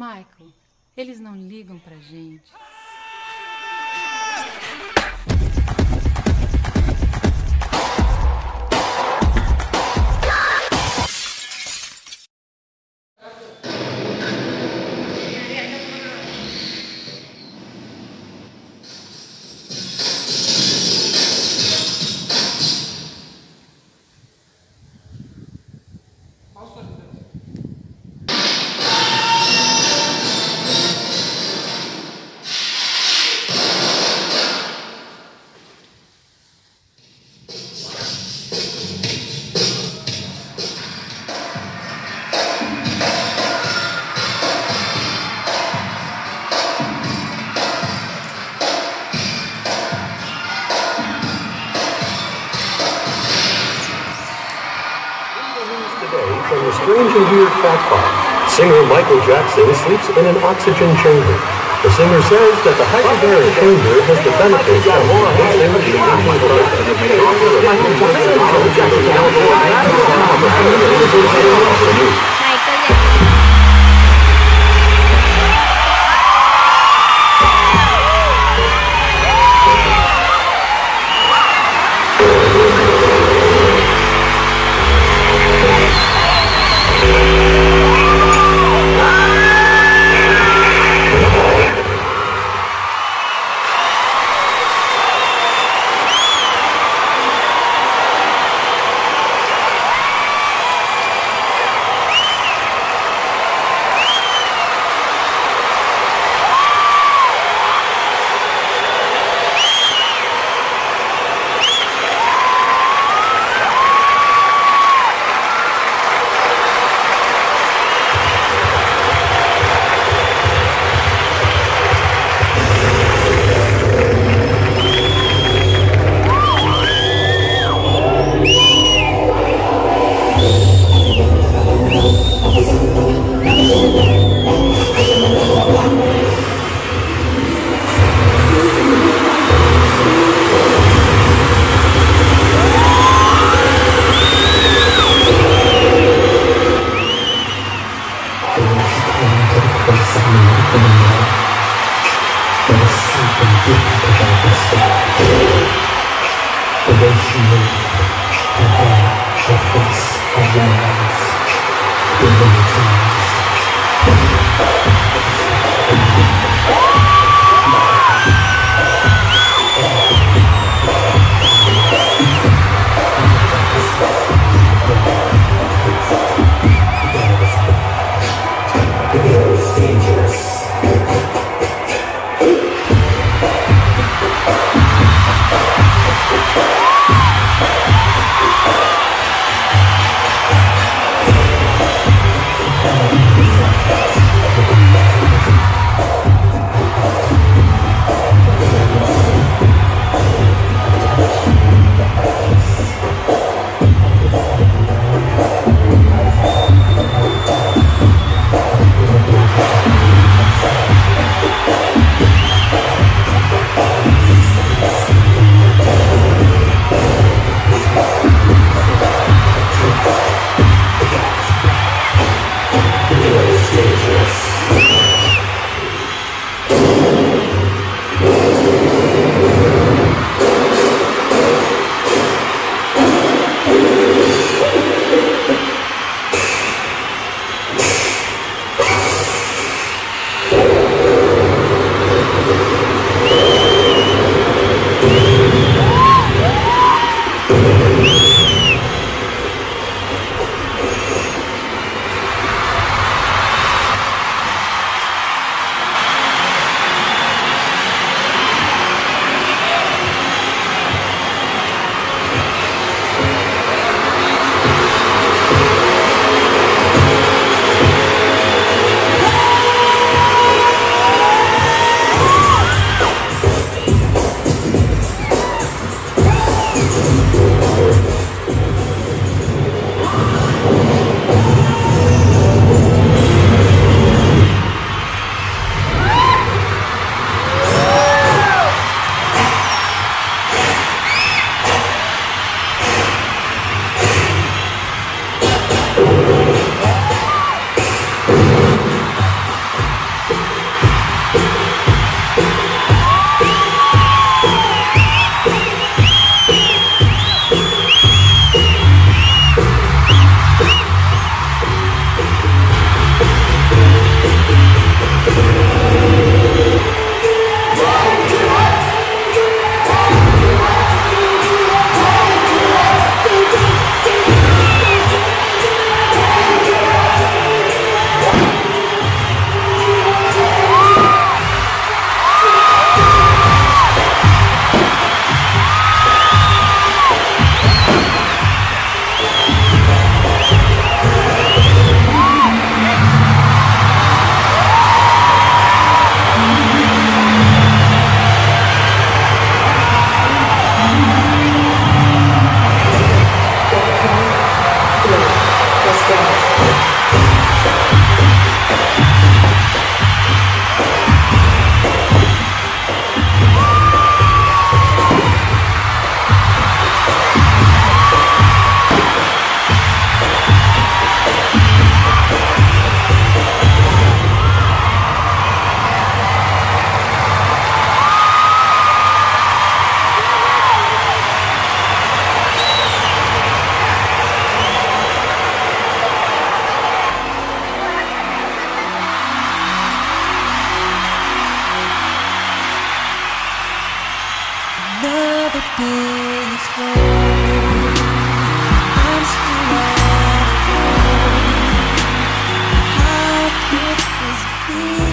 Michael, eles não ligam pra gente. From strange and weird fact file. Singer Michael Jackson sleeps in an oxygen chamber. The singer says that the hyperbaric chamber has the benefits of more replacing the aging Another the sky. The way she moved, her hair, her face, her the way time. Day is gone. I'm still this?